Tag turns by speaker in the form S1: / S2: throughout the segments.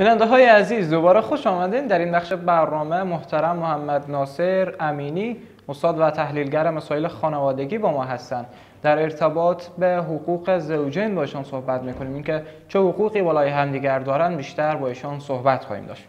S1: بیننده های عزیز دوباره خوش آمدین در این بخش برنامه محترم محمد ناصر امینی استاد و تحلیلگر مسائل خانوادگی با ما هستند در ارتباط به حقوق زوجین با ایشان صحبت می‌کنیم. اینکه چه حقوقی بالای همدیگر دارن بیشتر با ایشان صحبت خواهیم داشت.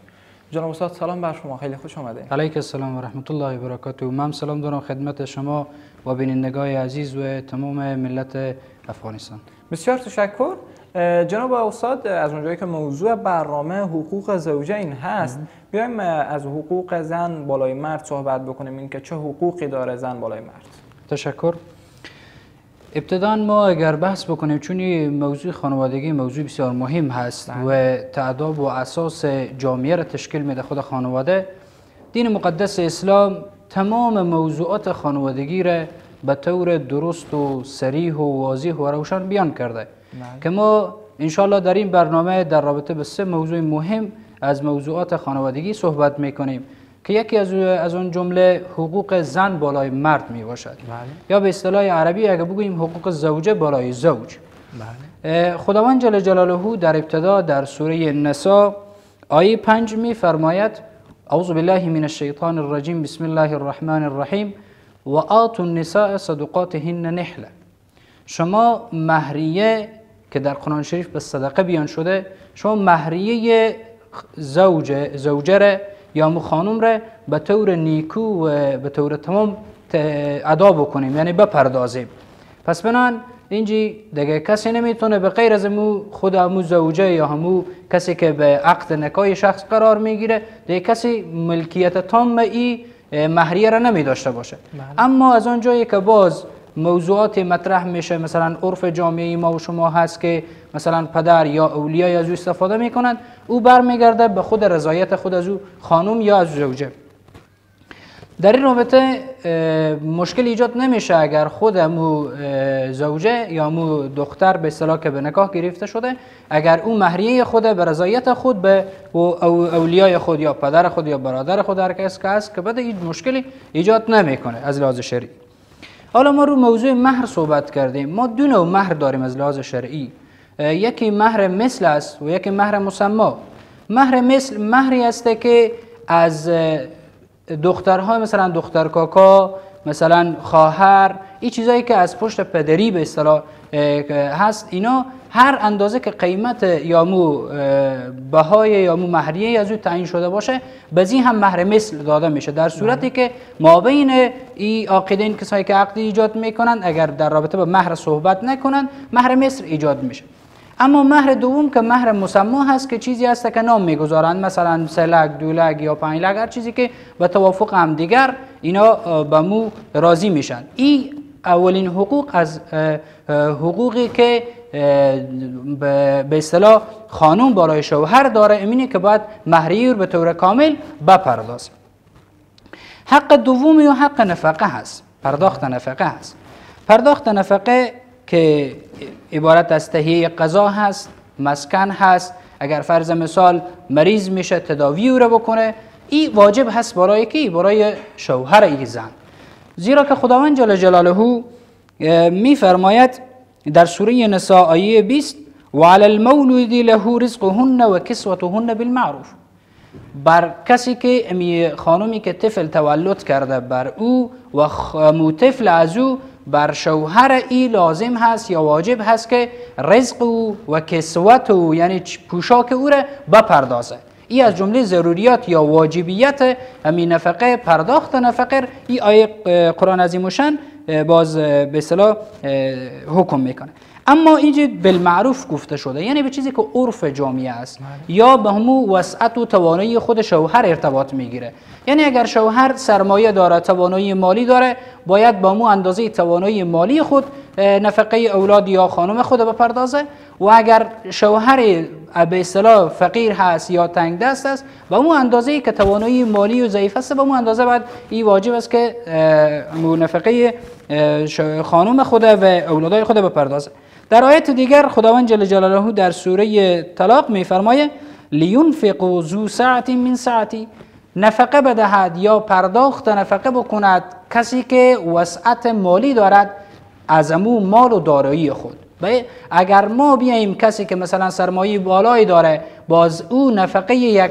S1: جناب استاد سلام بر شما. خیلی خوش آمدین.
S2: علیک السلام و رحمت الله و برکاته. من سلام دارم خدمت شما و بینندگان عزیز و تمام ملت افغانستان.
S1: بسیار تشکر. جناب استاد از اونجایی که موضوع برنامه حقوق زوجین هست بیایم از حقوق زن بالای مرد صحبت بکنیم اینکه چه حقوقی داره زن بالای مرد
S2: تشکر ابتدا ما اگر بحث بکنیم چون موضوع خانوادگی موضوع بسیار مهم هست بله. و تعداب و اساس جامعه را تشکیل میده خود خانواده دین مقدس اسلام تمام موضوعات خانوادگی را به طور درست و سریح و واضح و روشن بیان کرده. که ما انشالله در این برنامه در رابطه به سه موضوع مهم از موضوعات خانوادگی صحبت می‌کنیم که یکی از از اون جمله حقوق زن بالای مرد می باشد بله. یا به اصطلاح عربی اگر بگوییم حقوق زوجه بالای زوج بله. خداوند جل جلاله در ابتدا در سوره نسا آیه پنج می فرماید اعوذ بالله من الشیطان الرجیم بسم الله الرحمن الرحیم و آتوا النساء صدقاتهن نحله شما مهریه که در قرآن شریف به صدقه بیان شده شما مهریه زوجه زوجه یا خانم را به طور نیکو و به طور تمام ادا بکنیم یعنی بپردازیم پس بنان اینجی دیگه کسی نمی‌تونه به غیر از مو خود همو زوجه یا همو کسی که به عقد نکای شخص قرار می‌گیره دیگه کسی ملکیت تام ای مهریه را نمی داشته باشه بله. اما از آنجایی که باز موضوعات مطرح میشه. مثلا عرف جامعه ما و شما هست که مثلا پدر یا اولیای از او استفاده می‌کنند. او برمیگرده به خود رضایت خود از او خانم یا از زوجه. در این رابطه مشکل ایجاد نمیشه اگر خود مو زوجه یا مو دختر به اصطلاح که به نکاح گرفته شده اگر او مهریه خود به رضایت خود به اولیای خود یا پدر خود یا برادر خود هر کس که هست که بده این مشکلی ایجاد نمی‌کنه از لحاظ شرعی. حالا ما رو موضوع مهر صحبت کردیم. ما دو نوع مهر داریم از لحاظ شرعی. یکی مهر مثل است و یکی مهر مسما. مهر مثل مهری است که از دخترهای مثلا دختر کاکا مثلا خواهر این چیزایی که از پشت پدری به اصطلاح هست اینا هر اندازه که قیمت یا مو بهای یا مو مهریه از او تعیین شده باشه بزی هم مهر مثل داده میشه. در صورتی که ما بین ای عاقدین کسایی که عقد ایجاد می‌کنن اگر در رابطه با مهر صحبت نکنن مهر مثل ایجاد میشه. اما مهر دوم که مهر مسما هست که چیزی هست که نام می‌گذارند مثلا سه لک دو لک یا پنج لک هر چیزی که به توافق هم دیگر اینا به مو راضی میشن. این اولین حقوق از حقوقی که به اصطلاح خانوم بالای شوهر داره. امینی که باید مهریه رو به طور کامل بپردازه حق دومی و حق نفقه هست. پرداخت نفقه هست. پرداخت نفقه که عبارت از تهیه قضا هست مسکن هست. اگر فرض مثال مریض میشه تداوی او را بکنه این واجب هست برای کی؟ برای شوهر ای زن. زیرا که خداوند جل جلاله میفرماید در سوره نساء آیه 20 وعلى المولود له رزقهن و کسوتهن بالمعروف. بر کسی که امی خانومی که طفل تولد کرده بر او و مو طفل از او بر شوهر ای لازم هست یا واجب هست که رزق او و کسوت او یعنی پوشاک او را بپردازه. ای از جمله ضروریات یا واجبیت همین نفقه پرداخت نفقه ای آیه قرآن عظیم باز به اصطلاح حکم می‌کنه. اما اینجا بالمعروف گفته شده یعنی به چیزی که عرف جامعه است. بله. یا به همو وسعت و توانایی خود شوهر ارتباط می‌گیره. یعنی اگر شوهر سرمایه داره توانایی مالی داره باید با مو اندازه توانایی مالی خود نفقه اولاد یا خانم خود بپردازه. و اگر شوهر به اصطلاح فقیر هست یا تنگ دست است و اون اندازه که توانایی مالی و ضعیف است به اون اندازه باید این واجب است که نفقه خانم خود و اولادای خود بپردازه. در آیت دیگر خداوند جل جلاله در سوره طلاق میفرمایه لینفق ذو ساعت من ساعتی نفقه بدهد یا پرداخت نفقه بکند کسی که وسعت مالی دارد از امو مال و دارایی خود. اگر ما بیایم کسی که مثلا سرمایه بالایی داره باز او نفقه یک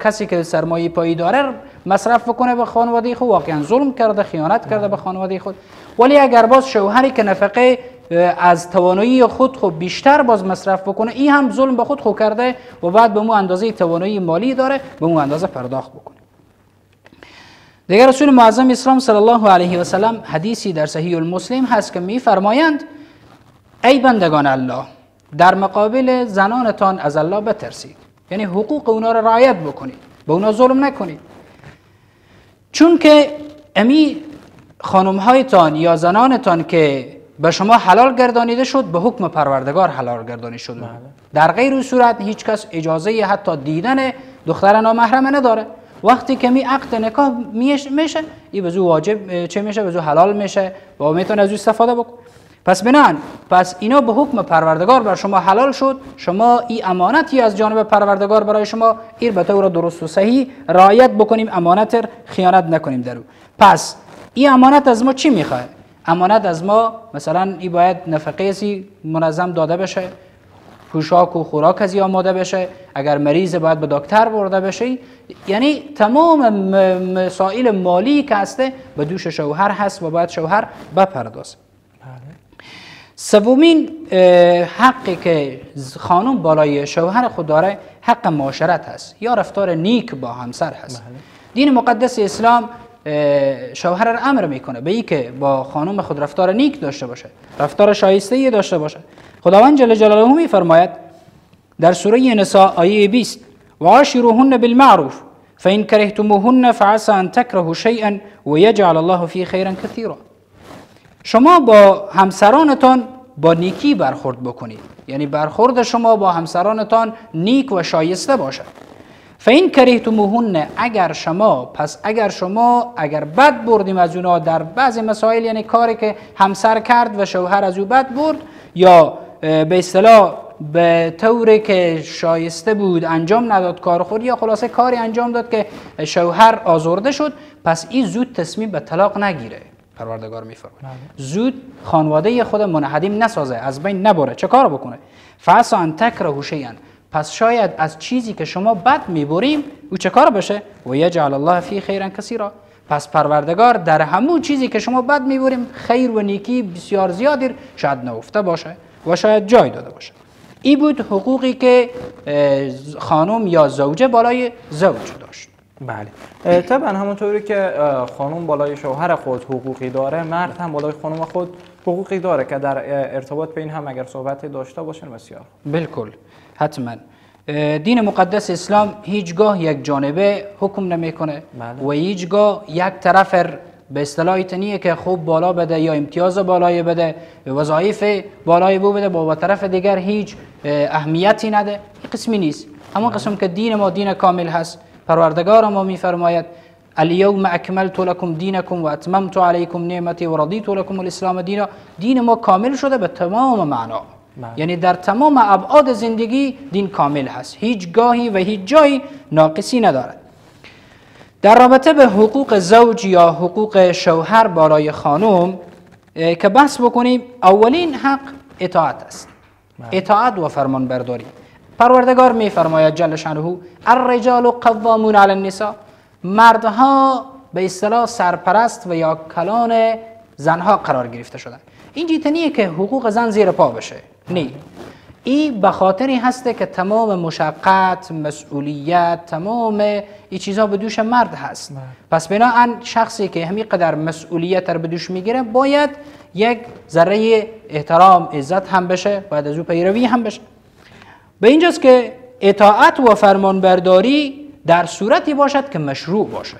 S2: کسی که سرمایه پایی داره مصرف بکنه به خانواده خود واقعا ظلم کرده خیانت کرده به خانواده خود. ولی اگر باز شوهری که نفقه از توانایی خود خود بیشتر باز مصرف بکنه. این هم ظلم به خود خود کرده و بعد به مو اندازه توانایی مالی داره به مو اندازه پرداخت بکنه. دیگر رسول معظم اسلام صلی الله علیه و سلم حدیثی در صحیح المسلم هست که میفرمایند ای بندگان الله در مقابل زنانتان از الله بترسید. یعنی حقوق اونا را رعایت بکنید به اونا ظلم نکنید. چون که امی خانم هایتان یا زنانتان که به شما حلال گردانیده شد به حکم پروردگار حلال گردانی شد. بله. در غیر صورت هیچ کس اجازه حتی دیدن دختر نامحرمه نداره. وقتی که می عقد نکاح میشه این بزو واجب چه میشه؟ بزو حلال میشه. و می‌تونه از استفاده بکن. پس بنان پس اینا به حکم پروردگار بر شما حلال شد. شما این امانتی از جانب پروردگار برای شما این به طور درست و صحیح رعایت بکنیم امانت خیانت نکنیم درو پس این امانت از ما چی می‌خواه امانت از ما مثلا ای باید نفقه سی منظم داده بشه پوشاک و خوراک از آماده بشه. اگر مریض باید به دکتر برده بشه. یعنی تمام مسائل مالی که هسته به دوش شوهر هست و باید شوهر بپردازه. سومین حقی که خانم بالای شوهر خود داره حق معاشرت هست. یا رفتار نیک با همسر هست. بله. دین مقدس اسلام شوهر را امر می‌کنه. به ای که با خانم خود رفتار نیک داشته باشه رفتار شایسته داشته باشه. خداوند جل جلاله میفرماید در سوره نساء آیه 20 وعاشروهن بالمعروف فإن كرهتموهن فعسى أن تكرهوا شيئا ويجعل الله فيه خيرا كثيرا شما با همسرانتان با نیکی برخورد بکنید. یعنی برخورد شما با همسرانتان نیک و شایسته باشد. فین کریتموهن اگر شما پس اگر شما اگر بد بردیم از اونا در بعض مسائل یعنی کاری که همسر کرد و شوهر از او بد برد یا به اصطلاح به طوری که شایسته بود انجام نداد کار خود یا خلاصه کاری انجام داد که شوهر آزرده شد پس این زود تصمیم به طلاق نگیره. پروردگار میفرماید. بله. زود خانواده خود منحدیم نسازه از بین نبره. چه کار بکنه؟ فعسا ان تکره شیئا پس شاید از چیزی که شما بد می‌بریم او چه کار بشه و یجعل الله فی خیرا کثیرا. پس پروردگار در همون چیزی که شما بد می‌بریم خیر و نیکی بسیار زیادی شاید نهفته باشه و شاید جای داده باشه. این بود حقوقی که خانم یا زوجه بالای زوج داشت.
S1: بله. طبعا همونطوری که خانم بالای شوهر خود حقوقی داره مرد هم بالای خانم خود حقوقی داره که در ارتباط به این هم اگر صحبت داشته باشن بسیار
S2: بالکل. حتما. دین مقدس اسلام هیچگاه یک جانبه حکم نمی‌کنه بله. و هیچگاه یک طرف به اصطلاح تنیه که خوب بالا بده یا امتیاز بالای بده وظایف بالای بو بده با طرف دیگر هیچ اهمیتی نده. این قسمی نیست. همون قسم که دین ما دین کامل هست. پروردگار ما میفرماید اليوم اکملت لكم دینکم و اتممت علیکم نعمتی و رضیت لكم الاسلام دینا. دین ما کامل شده به تمام معنا. بله. یعنی در تمام ابعاد زندگی دین کامل هست. هیچ گاهی و هیچ جایی ناقصی ندارد. در رابطه به حقوق زوج یا حقوق شوهر بالای خانم که بحث بکنیم اولین حق اطاعت است. بله. اطاعت و فرمان برداری پروردگار می فرماید جل شانه الرجال قوامون علی النساء. مردها به اصطلاح سرپرست و یا کلان زنها قرار گرفته شدن. این جیتنیه که حقوق زن زیر پا بشه. نه این به خاطری هسته که تمام مشقت مسئولیت تمام این چیزها به دوش مرد هست. بله. پس بناهن شخصی که همین قدر مسئولیت رو به دوش می‌گیره باید یک ذره احترام عزت هم بشه باید از او پیروی هم بشه. به اینجاست که اطاعت و فرمانبرداری در صورتی باشد که مشروع باشه.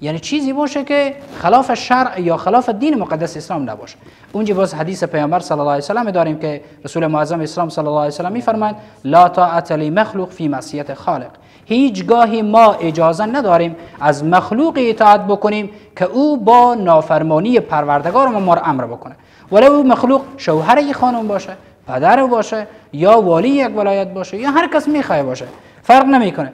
S2: یعنی چیزی باشه که خلاف شرع یا خلاف دین مقدس اسلام نباشه. اونجا باز حدیث پیامبر صلی الله علیه و سلم داریم که رسول معظم اسلام صلی الله علیه و سلم میفرمایند لا طاعت مخلوق فی معصیت خالق. هیچ گاهی ما اجازه نداریم از مخلوق اطاعت بکنیم که او با نافرمانی پروردگار ما ما امر بکنه. ولو او مخلوق شوهر خانم باشه پدر باشه یا والی یک ولایت باشه یا هر کس می‌خواه باشه. فرق نمی‌کنه.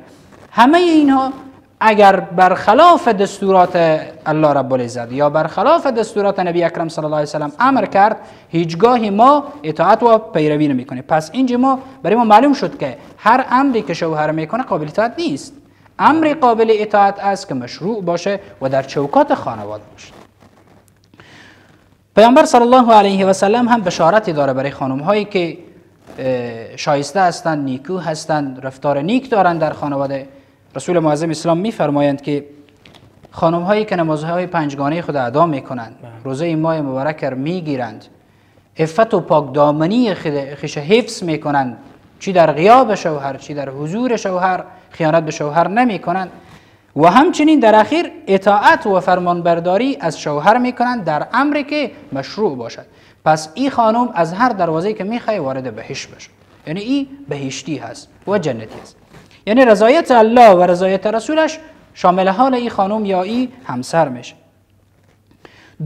S2: همه اینها اگر برخلاف دستورات الله رب العزت یا برخلاف دستورات نبی اکرم صلی الله علیه وسلم امر کرد هیچگاهی ما اطاعت و پیروی نمی‌کنیم. پس اینجا ما برای ما معلوم شد که هر امری که شوهر می‌کنه قابل اطاعت نیست. امری قابل اطاعت است که مشروع باشه و در چوکات خانواده باشه. پیامبر صلی الله علیه و سلم هم بشارتی داره برای خانم هایی که شایسته هستند نیکو هستند رفتار نیک دارند در خانواده. رسول معظم اسلام میفرمایند که خانم هایی که نمازهای پنجگانه خود ادا می‌کنند بله. روزه ماه مبارک را می‌گیرند. افت و پاک دامنی خیش حفظ می‌کنند. چی در غیاب شوهر چی در حضور شوهر خیانت به شوهر نمی کنند و همچنین در اخیر اطاعت و فرمانبرداری از شوهر می کنند در امری که مشروع باشد. پس این خانم از هر دروازه که می‌خوای وارد بهشت بشه. یعنی این بهشتی هست و جنتی هست. یعنی رضایت الله و رضایت رسولش شامل حال این خانم یا این همسر میشه.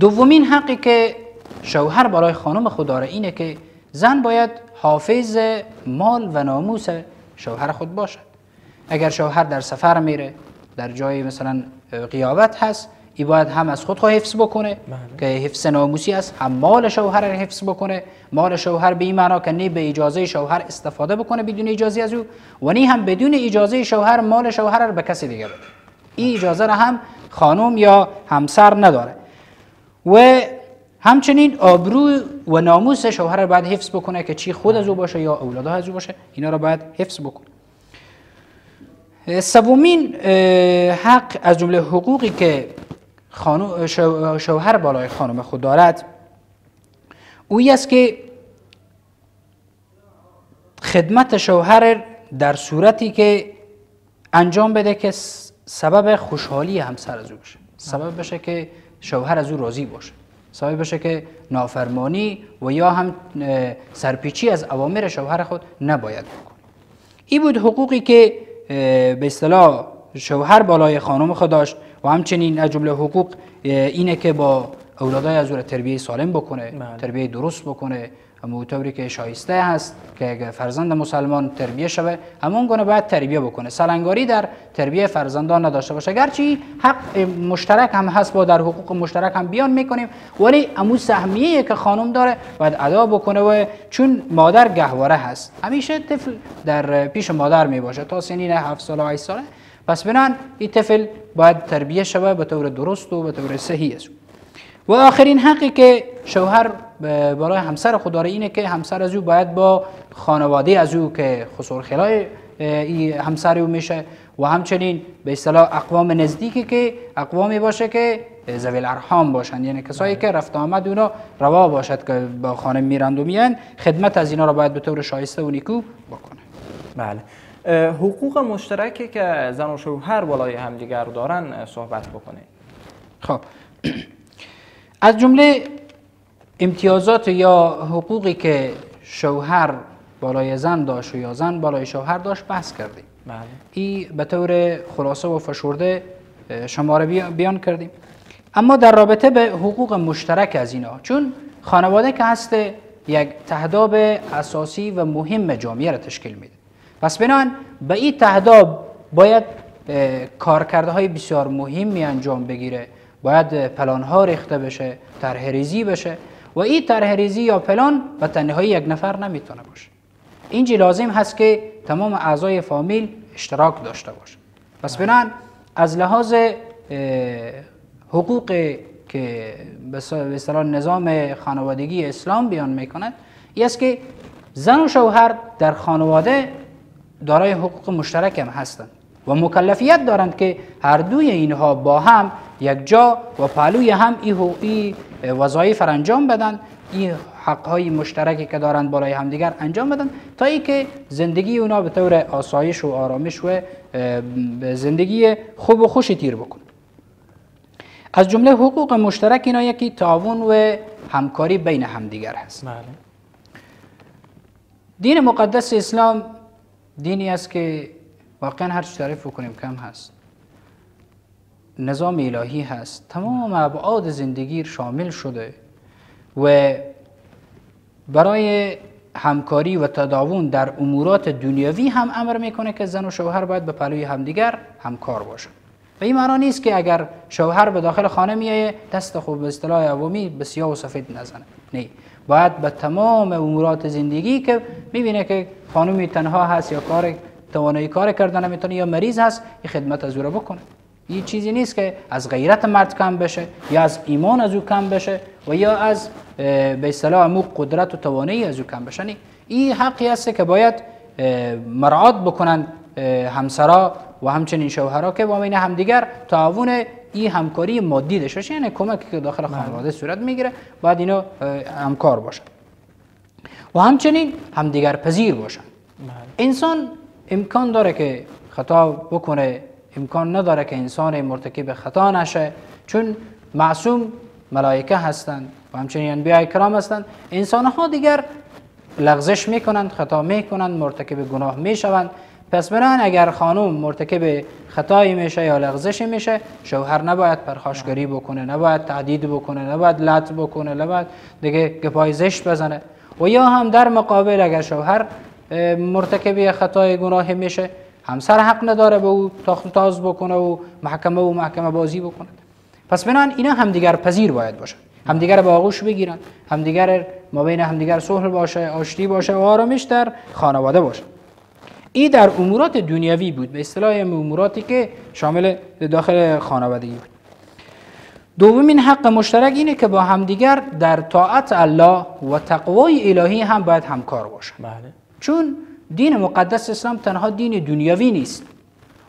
S2: دومین حقی که شوهر برای خانم خود داره اینه که زن باید حافظ مال و ناموس شوهر خود باشد. اگر شوهر در سفر میره در جای مثلا قیابت هست ای باید هم از خود حفظ بکنه بله. که حفظ ناموسی است هم مال شوهر را حفظ بکنه. مال شوهر به این معنا که نی به اجازه شوهر استفاده بکنه بدون اجازه از او و نی هم بدون اجازه شوهر مال شوهر را به کسی دیگه بده. این اجازه را هم خانم یا همسر نداره. و همچنین آبرو و ناموس شوهر را باید حفظ بکنه که چی خود از او باشه یا اولادها از او باشه اینا را باید حفظ بکنه. سومین حق از جمله حقوقی که شوهر بالای خانم خود دارد. اوی است که خدمت شوهر در صورتی که انجام بده که سبب خوشحالی همسر از او بشه. سبب بشه که شوهر از او راضی باشه. سبب بشه که نافرمانی و یا هم سرپیچی از اوامر شوهر خود نباید بکنه. این بود حقوقی که به اصطلاح شوهر بالای خانم خود داشت. و همچنین از جمله حقوق اینه که با اولادای از تربیه سالم بکنه بله. تربیه درست بکنه. اما طوری که شایسته هست که اگر فرزند مسلمان تربیه شوه همون گونه باید تربیه بکنه. سلنگاری در تربیه فرزندان نداشته باشه. گرچه حق مشترک هم هست با در حقوق مشترک هم بیان می‌کنیم ولی امو سهمیه که خانم داره باید ادا بکنه و چون مادر گهواره هست. همیشه طفل در پیش مادر می باشه تا سنین 7 ساله و 8 ساله. پس بنان این طفل باید تربیه شوه به طور درست و به طور صحیح است. و آخرین حقی که شوهر برای همسر خود داره اینه که همسر از او باید با خانواده از او که خسور خلای همسر او میشه و همچنین به اصطلاح اقوام نزدیکی که اقوامی باشه که زویل ارحام باشند یعنی کسایی که رفت آمد اونا روا باشد که با خانم میرند و میان خدمت از اینا را باید به طور شایسته و نیکو بکنه
S1: بله. حقوق مشترکی که زن و شوهر بالای همدیگر دارن صحبت بکنه
S2: خب. از جمله امتیازات یا حقوقی که شوهر بالای زن داشت و یا زن بالای شوهر داشت بحث کردیم. بله. این به طور خلاصه و فشرده شماره بیان کردیم. اما در رابطه به حقوق مشترک از اینا چون خانواده که هست یک تهداب اساسی و مهم جامعه را تشکیل میده. پس بنان به این تهداب باید کارکرده های بسیار مهمی انجام بگیره. باید پلان ها ریخته بشه طرح بشه و این طرح یا پلان به تنهایی یک نفر نمی‌تونه باشه. اینجی لازم هست که تمام اعضای فامیل اشتراک داشته باشه. پس بنان از لحاظ حقوق که به نظام خانوادگی اسلام بیان می‌کند این است که زن و شوهر در خانواده دارای حقوق مشترک هم هستند و مکلفیت دارند که هر دوی اینها با هم یک جا و پهلوی هم ای وظایف انجام بدن. این حقهای مشترکی که دارند برای همدیگر انجام بدن. تا ای که زندگی اونا به طور آسایش و آرامش و زندگی خوب و خوشی تیر بکن. از جمله حقوق مشترک اینا یکی تعاون و همکاری بین همدیگر هست. بله. دین مقدس اسلام دینی است که واقعا هر چی تعریف بکنیم کم هست. نظام الهی هست. تمام ابعاد زندگی شامل شده و برای همکاری و تداوم در امورات دنیوی هم امر می‌کنه که زن و شوهر باید به پلوی همدیگر همکار باشند و این معنا نیست که اگر شوهر به داخل خانه میایه دست خوب به اصطلاح عوامی به سیاه و سفید نزنه. نه. باید به تمام امورات زندگی که می‌بینه که خانمی تنها هست یا کار توانایی کار کردن نمی‌تونه یا مریض هست این خدمت از او را بکنه. این چیزی نیست که از غیرت مرد کم بشه یا از ایمان از او کم بشه و یا از به اصطلاح مو قدرت و توانایی از او کم بشه. این حقی است که باید مرعات بکنن همسرا و همچنین شوهرها که با بین همدیگر تعاون این همکاری مادی داشته باشه یعنی کمکی که داخل بله. خانواده صورت می‌گیره باید اینو همکار باشن و همچنین همدیگر پذیر باشن بله. انسان امکان داره که خطا بکنه امکان نداره که انسان مرتکب خطا نشه چون معصوم ملائکه هستند و همچنین انبیاء کرام هستند انسان ها دیگر لغزش می‌کنند خطا می‌کنند مرتکب گناه می‌شوند پس بران اگر خانم مرتکب خطایی میشه یا لغزشی میشه شوهر نباید پرخاشگری بکنه نباید تعدید بکنه نباید لط بکنه نباید دیگه گپای زشت بزنه. و یا هم در مقابل اگر شوهر مرتکب خطای گناه میشه همسر حق نداره به او تاز بکنه و محکمه و محکمه بازی بکنه. پس بنان اینا همدیگر پذیر باید باشه همدیگر به آغوش بگیرن. همدیگر ما بین همدیگر صلح باشه آشتی باشه و آرامش در خانواده باشه. این در امورات دنیوی بود به اصطلاح اموراتی که شامل داخل خانوادگی بود. دومین حق مشترک اینه که با همدیگر در طاعت الله و تقوای الهی هم باید همکار باشن بله. چون دین مقدس اسلام تنها دین دنیوی نیست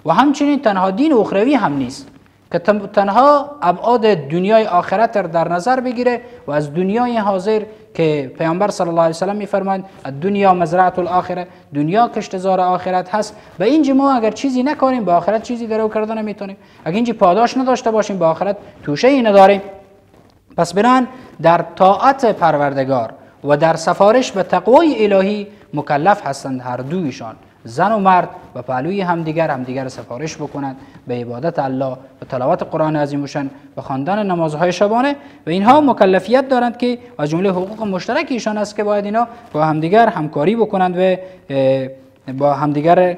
S2: و همچنین تنها دین اخروی هم نیست. که تنها ابعاد دنیای آخرت را در نظر بگیره و از دنیای حاضر که پیامبر صلی الله علیه و سلم میفرمایند دنیا مزرعه الاخره دنیا کشتزار آخرت هست. و اینجا ما اگر چیزی نکنیم به آخرت چیزی درو کردن نمی‌تونیم. اگر اینجا پاداش نداشته باشیم به آخرت توشه ای نداریم. پس بران در طاعت پروردگار و در سفارش به تقوای الهی مکلف هستند هر دویشان. زن و مرد و پهلوی همدیگر همدیگر سفارش بکنند. به عبادت الله و تلاوت قرآن عظیم و به خواندن نمازهای شبانه. و اینها مکلفیت دارند که از جمله حقوق مشترک ایشان است که باید اینا با همدیگر همکاری بکنند و با همدیگر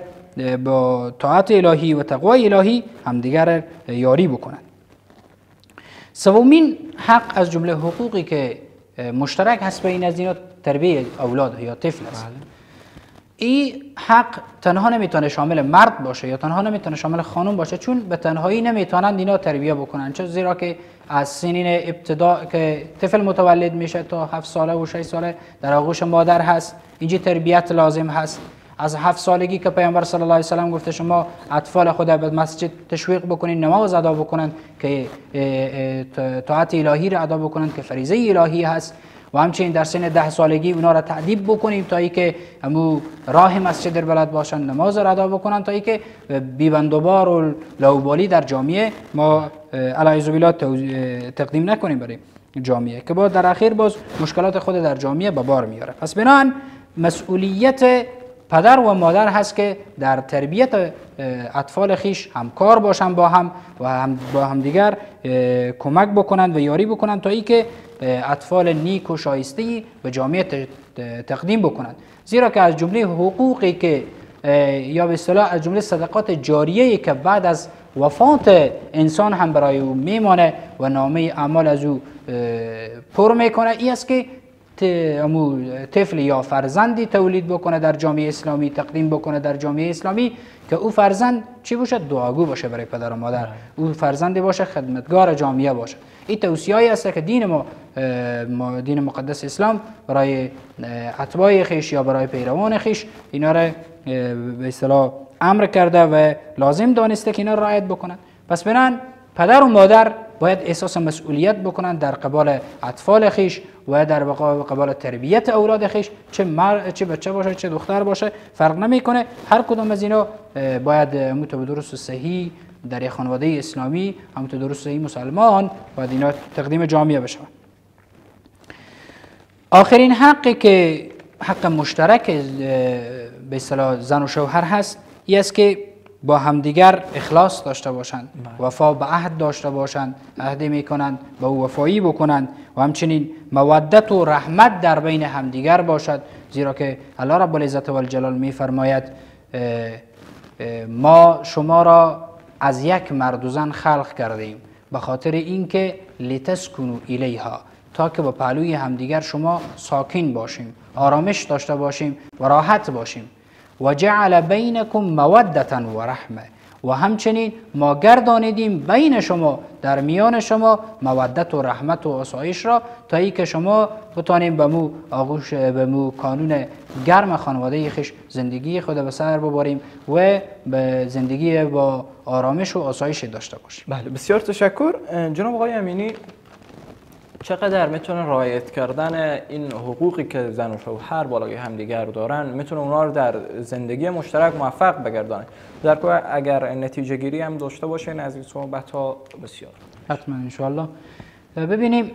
S2: با طاعت الهی و تقوای الهی همدیگر یاری بکنند. سومین حق از جمله حقوقی که مشترک هست بین از اینا تربیه اولاد یا طفل است. بله. این حق تنها نمی‌تونه شامل مرد باشه یا تنها نمی‌تونه شامل خانم باشه چون به تنهایی نمی‌تونن اینا تربیه بکنن. چون زیرا که از سنین ابتدا که طفل متولد میشه تا هفت ساله و 6 ساله در آغوش مادر هست. اینجا تربیت لازم هست. از هفت سالگی که پیامبر صلی الله علیه و سلم گفته شما اطفال خود به مسجد تشویق بکنین نماز ادا بکنن که طاعت الهی را ادا بکنن که فریضه الهی هست. و همچنین در سن ده سالگی اونا را تعدیب بکنیم تا که همو راه مسجد در بلد باشن نماز را ادا بکنن تا که بیبندوبار و لوبالی در جامعه ما علیه بالله تقدیم نکنیم برای جامعه که با در اخیر باز مشکلات خود در جامعه به بار میاره. پس بنان مسئولیت پدر و مادر هست که در تربیت اطفال خیش همکار باشن با هم و هم با همدیگر کمک بکنند و یاری بکنند تا ای که اطفال نیک و شایسته به جامعه تقدیم بکنند. زیرا که از جمله حقوقی که یا به اصطلاح از جمله صدقات جاریه که بعد از وفات انسان هم برای او میمانه و نامه اعمال از او پر می‌کنه ای است که طفل یا فرزندی تولید بکنه در جامعه اسلامی تقدیم بکنه در جامعه اسلامی که او فرزند چی باشه؟ دعاگو باشه برای پدر و مادر. او فرزندی باشه خدمتگار جامعه باشه. این توصیه‌ای است که دین ما دین مقدس اسلام برای اتباع خیش یا برای پیروان خیش اینا را به اصطلاح امر کرده و لازم دانسته که اینا رعایت بکنن. پس بنان پدر و مادر باید احساس مسئولیت بکنن در قبال اطفال خیش و در قبال تربیت اولاد خیش. چه مر... چه بچه باشه چه دختر باشه فرق نمی‌کنه. هر کدام از اینا باید متو درست و صحیح در خانواده اسلامی همونطور درست صحیح مسلمان باید اینا تقدیم جامعه بشن. آخرین حقی که حق مشترک به زن و شوهر هست این است که با همدیگر اخلاص داشته باشند بله. وفا به عهد داشته باشند عهد می‌کنند با او وفایی بکنند. و همچنین مودت و رحمت در بین همدیگر باشد زیرا که الله رب العزت و الجلال میفرماید ما شما را از یک مرد و زن خلق کردیم به خاطر اینکه لتسکنو الیها تا که با پهلوی همدیگر شما ساکن باشیم آرامش داشته باشیم و راحت باشیم. و جعل بینکم مودتا و رحمه. و همچنین ما گردانیدیم بین شما در میان شما مودت و رحمت و آسایش را تا ای که شما بتانیم به مو آغوش به مو کانون گرم خانواده خش زندگی خود به سر بباریم و به زندگی با آرامش و آسایش داشته باشیم.
S1: بله بسیار تشکر. جناب آقای امینی چقدر می‌تونه رعایت کردن این حقوقی که زن و شوهر بالای همدیگر دارن می‌تونه اونا رو در زندگی مشترک موفق بگردانه؟ در اگر نتیجه گیری هم داشته باشه از این صحبت ها بسیار.
S2: حتما انشاءالله. ببینیم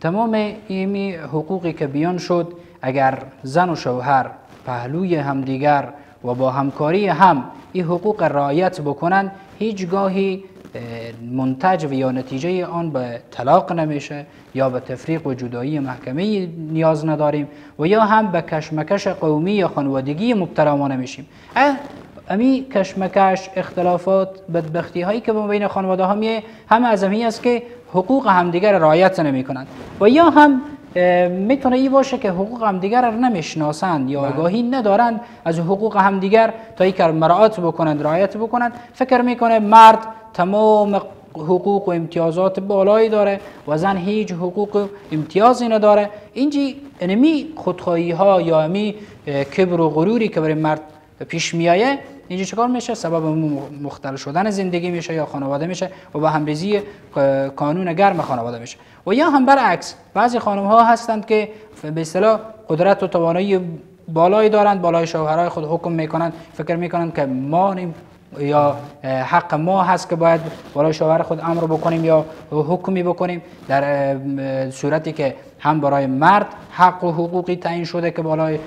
S2: تمام ایمی حقوقی که بیان شد اگر زن و شوهر پهلوی همدیگر و با همکاری هم این حقوق رعایت بکنن هیچگاهی منتج و یا نتیجه آن به طلاق نمیشه یا به تفریق و جدایی محکمه نیاز نداریم و یا هم به کشمکش قومی یا خانوادگی مبتلا ما نمیشیم امی کشمکش اختلافات بدبختی هایی که بین خانواده ها میه همه از است که حقوق همدیگر رعایت نمی کنند و یا هم می‌تونه ای باشه که حقوق همدیگر را نمی‌شناسند یا بله. آگاهی ندارند. از حقوق همدیگر تا ای که مراعات بکنند رعایت بکنند. فکر می‌کنه مرد تمام حقوق و امتیازات بالایی داره و زن هیچ حقوق و امتیازی نداره. اینجی انمی خودخواهی ها یا امی کبر و غروری که برای مرد پیش میایه اینجا چکار میشه؟ سبب مختل شدن زندگی میشه یا خانواده میشه و به همریزی کانون گرم خانواده میشه. و یا هم برعکس بعضی خانم ها هستند که به اصطلاح قدرت و توانایی بالایی دارند بالای شوهرای خود حکم می‌کنند فکر می‌کنند که ما یا حق ما هست که باید بالای شوهر خود امر بکنیم یا حکمی بکنیم. در صورتی که هم برای مرد حق و حقوقی تعیین شده که بالای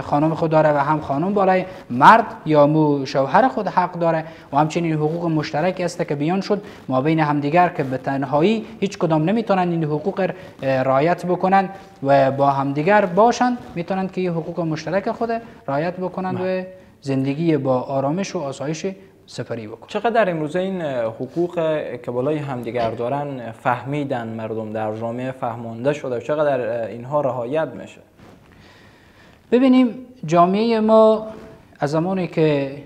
S2: خانم خود داره و هم خانم بالای مرد یا مو شوهر خود حق داره. و همچنین حقوق مشترک است که بیان شد. ما بین همدیگر که به تنهایی هیچ کدام نمی‌تونن این حقوق رعایت بکنن و با همدیگر باشند می‌تونن که این حقوق مشترک خود رعایت بکنند و. زندگی با آرامش و آسایش سپری بکن.
S1: چقدر امروزه این حقوق که بالای همدیگر دارن فهمیدن مردم در جامعه فهمانده شده؟ چقدر اینها رهایت میشه؟
S2: ببینیم جامعه ما از زمانی که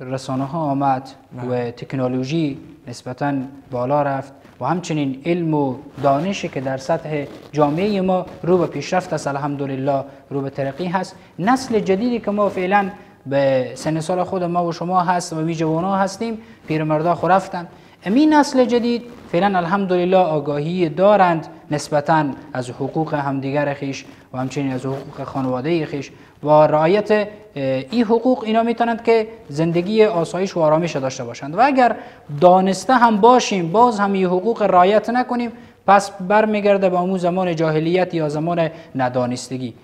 S2: رسانه ها آمد و. تکنولوژی نسبتا بالا رفت و همچنین علم و دانشی که در سطح جامعه ما رو به پیشرفت است الحمدلله رو به ترقی هست. نسل جدیدی که ما فعلا به سن سال خود ما و شما هست و می جوانا هستیم. پیرمردا خو رفتن. امی نسل جدید فعلا الحمدلله آگاهی دارند نسبتا از حقوق همدیگر خیش و همچنین از حقوق خانواده خیش. و رعایت این حقوق اینا می‌تونند که زندگی آسایش و آرامش داشته باشند. و اگر دانسته هم باشیم باز هم این حقوق رعایت نکنیم پس برمیگرده به امو زمان جاهلیت یا زمان ندانستگی.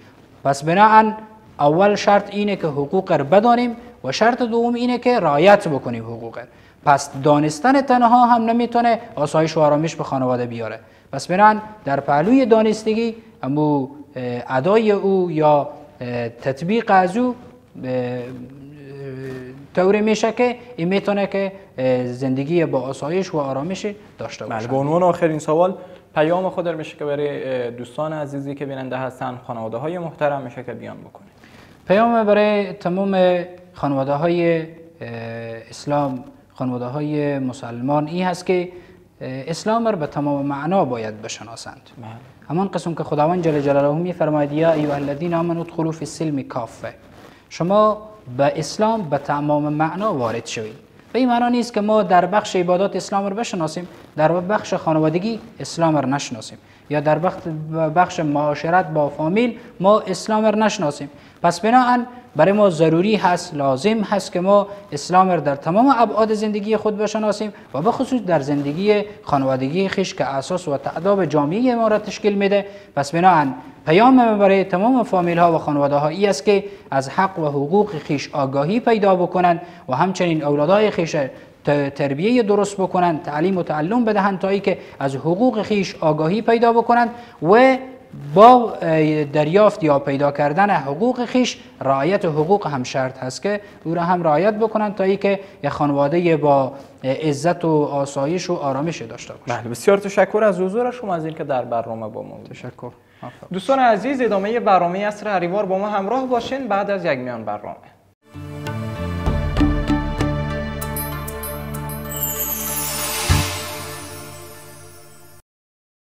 S2: پس بناهن اول شرط اینه که حقوق رو بدانیم و شرط دوم اینه که رعایت بکنیم حقوق پس دانستن تنها هم نمی‌تونه آسایش و آرامش به خانواده بیاره. پس برن در پهلوی دانستگی امو ادای او یا تطبیق از او طوری میشه که این می‌تونه که زندگی با آسایش و آرامش داشته باشه.
S1: بله به عنوان آخرین سوال پیام خود میشه که برای دوستان عزیزی که بیننده هستن خانواده های محترم میشه که بیان بکنید
S2: پیام برای تمام خانواده های اسلام خانواده های مسلمان این هست که اسلام را به تمام معنا باید بشناسند. بله. همان قسم که خداوند جل جلاله می فرماید یا ایها الذین آمنوا ادخلوا فی السلم کافه. شما به اسلام به تمام معنا وارد شوید. به این معنا نیست که ما در بخش عبادات اسلام را بشناسیم در بخش خانوادگی اسلام را نشناسیم. یا در بخش معاشرت با فامیل ما اسلام را نشناسیم. پس بناهن برای ما ضروری هست لازم هست که ما اسلام را در تمام ابعاد زندگی خود بشناسیم و به خصوص در زندگی خانوادگی خیش که اساس و تعداب جامعه ما را تشکیل میده. پس بناهن پیام برای تمام فامیل ها و خانواده ها ای است که از حق و حقوق خیش آگاهی پیدا بکنند و همچنین اولادای خیش تربیه درست بکنند تعلیم و تعلم بدهند تا که از حقوق خیش آگاهی پیدا بکنند و با دریافت یا پیدا کردن حقوق خیش رعایت حقوق هم شرط هست که او را هم رعایت بکنند تا اینکه یک خانواده با عزت و آسایش و آرامش داشته باشند
S1: بله بسیار تشکر از حضور شما از اینکه در برنامه با ما
S2: تشکر.
S1: دوستان عزیز ادامه برنامه اصر هریوار با ما همراه باشین. بعد از یک میان برنامه.